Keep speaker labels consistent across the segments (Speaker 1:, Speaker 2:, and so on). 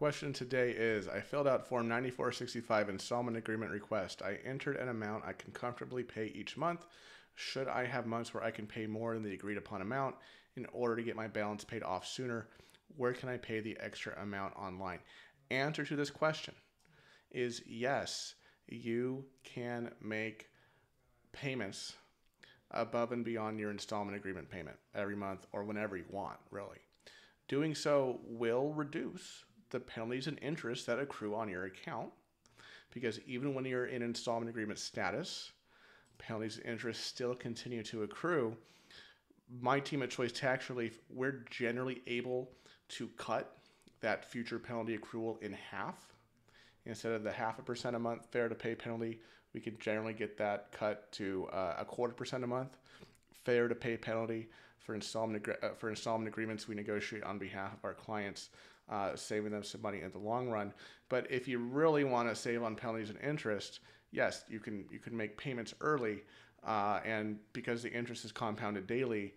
Speaker 1: Question today is I filled out Form 9465 installment agreement request. I entered an amount I can comfortably pay each month. Should I have months where I can pay more than the agreed upon amount in order to get my balance paid off sooner? Where can I pay the extra amount online? Answer to this question is yes, you can make payments above and beyond your installment agreement payment every month or whenever you want, really. Doing so will reduce the penalties and interest that accrue on your account because even when you're in installment agreement status, penalties and interest still continue to accrue. My team at Choice Tax Relief, we're generally able to cut that future penalty accrual in half. Instead of the half a percent a month failure to pay penalty, we can generally get that cut to uh, a quarter percent a month failure to pay penalty for installment uh, for installment agreements we negotiate on behalf of our clients uh, saving them some money in the long run. But if you really want to save on penalties and interest, yes, you can you can make payments early, uh, and because the interest is compounded daily,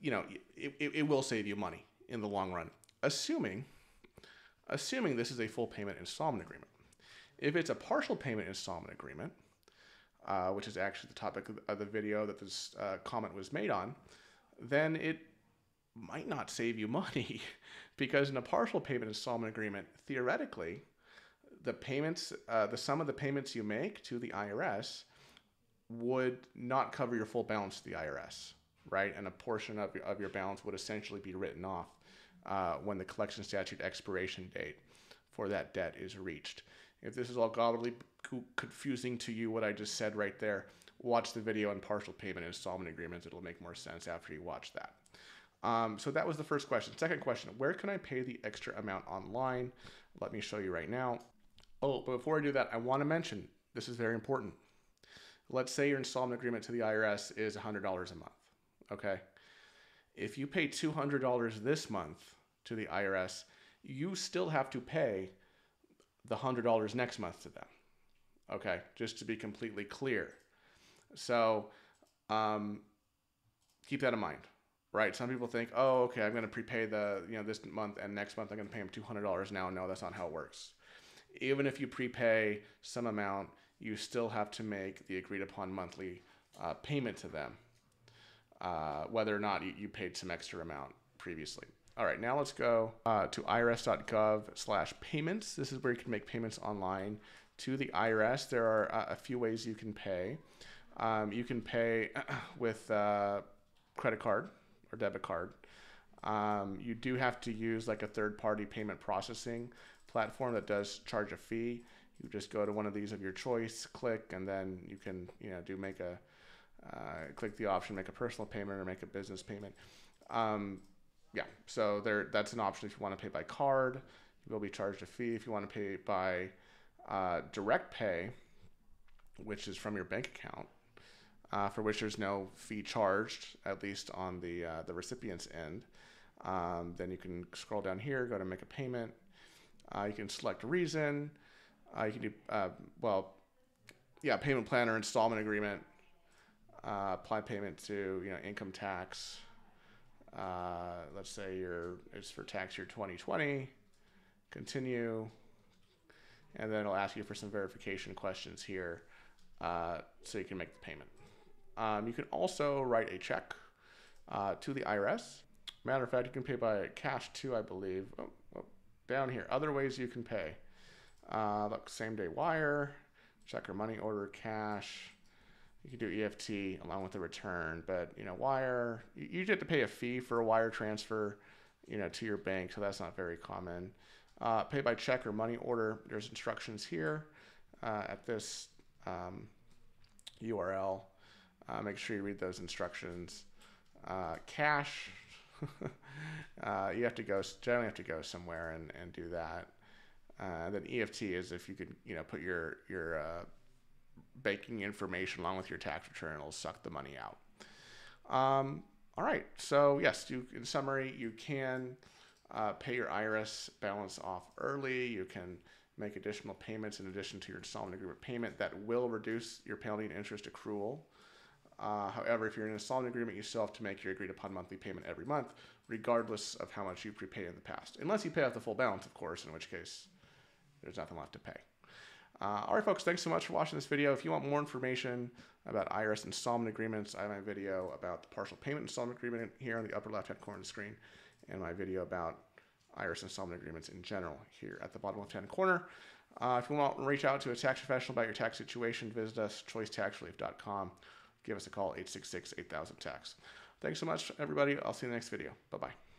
Speaker 1: you know it, it, it will save you money in the long run, assuming assuming this is a full payment installment agreement. If it's a partial payment installment agreement, uh, which is actually the topic of the video that this uh, comment was made on, then it might not save you money because in a partial payment installment agreement, theoretically, the payments, uh, the sum of the payments you make to the IRS would not cover your full balance to the IRS, right? And a portion of, your, of your balance would essentially be written off uh, when the collection statute expiration date for that debt is reached. If this is all gobbly confusing to you, what I just said right there, watch the video on partial payment installment agreements. It'll make more sense after you watch that. Um, so that was the first question. Second question, where can I pay the extra amount online? Let me show you right now. Oh, but before I do that, I want to mention, this is very important. Let's say your installment agreement to the IRS is $100 a month, okay? If you pay $200 this month to the IRS, you still have to pay the $100 next month to them, okay? Just to be completely clear. So um, keep that in mind right? Some people think, oh, okay, I'm going to prepay the, you know, this month and next month I'm going to pay them $200 now. No, that's not how it works. Even if you prepay some amount, you still have to make the agreed upon monthly uh, payment to them, uh, whether or not you, you, paid some extra amount previously. All right, now let's go uh, to irs.gov slash payments. This is where you can make payments online to the IRS. There are uh, a few ways you can pay. Um, you can pay with uh, credit card, or debit card. Um, you do have to use like a third party payment processing platform that does charge a fee. You just go to one of these of your choice, click, and then you can you know do make a uh, click the option, make a personal payment or make a business payment. Um, yeah, so there that's an option if you want to pay by card. You will be charged a fee if you want to pay by uh, direct pay, which is from your bank account uh, for which there's no fee charged, at least on the uh, the recipient's end. Um, then you can scroll down here, go to make a payment. Uh, you can select a reason. Uh, you can do uh, well, yeah, payment plan or installment agreement. Uh, apply payment to you know income tax. let's say your it's for tax year 2020. Continue, and then it'll ask you for some verification questions here, so you can make the payment. Um, you can also write a check uh, to the IRS. Matter of fact, you can pay by cash too, I believe. Oh, oh, down here, other ways you can pay. Uh, look, same day wire, check or money order, cash. You can do EFT along with the return, but you know, wire, you, get to pay a fee for a wire transfer, you know, to your bank, so that's not very common. Uh, pay by check or money order. There's instructions here uh, at this um, URL. Uh, make sure you read those instructions. Uh, cash, uh, you have to go, generally have to go somewhere and, and do that. Uh, then EFT is if you could, you know, put your, your uh, banking information along with your tax return, it'll suck the money out. Um, all right, so yes, you, in summary, you can uh, pay your IRS balance off early. You can make additional payments in addition to your installment agreement payment that will reduce your penalty and interest accrual Uh, however, if you're in an installment agreement, you still have to make your agreed upon monthly payment every month, regardless of how much you prepaid in the past. Unless you pay off the full balance, of course, in which case there's nothing left to pay. Uh, all right, folks, thanks so much for watching this video. If you want more information about IRS installment agreements, I have my video about the partial payment installment agreement here on the upper left-hand corner of the screen, and my video about IRS installment agreements in general here at the bottom left-hand corner. Uh, if you want to reach out to a tax professional about your tax situation, visit us, choicetaxrelief.com. Give us a call, 866-8000-TAX. Thanks so much, everybody. I'll see you in the next video. Bye-bye.